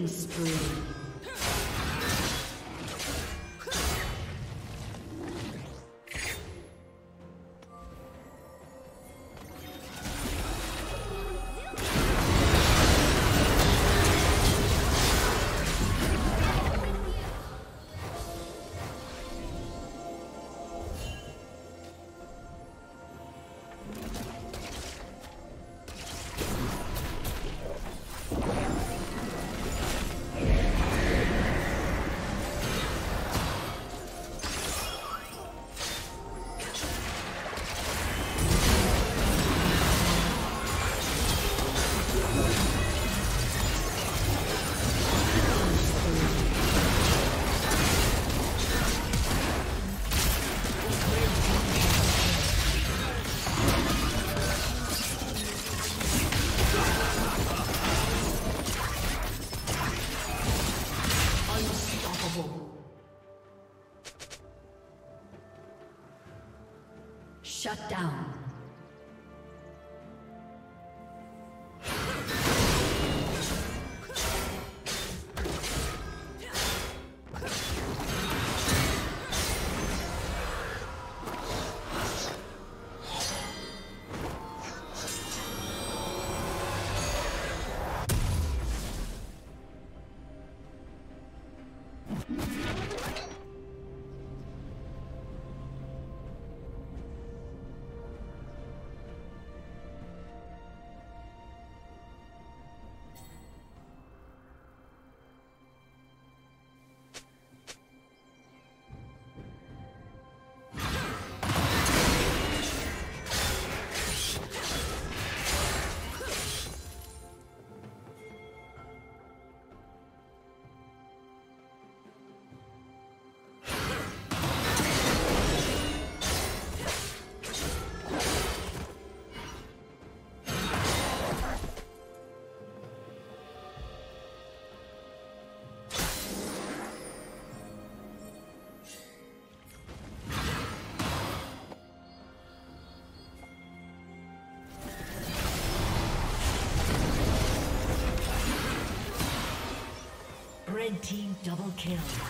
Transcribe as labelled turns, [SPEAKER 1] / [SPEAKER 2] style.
[SPEAKER 1] Killing spree. Double kill.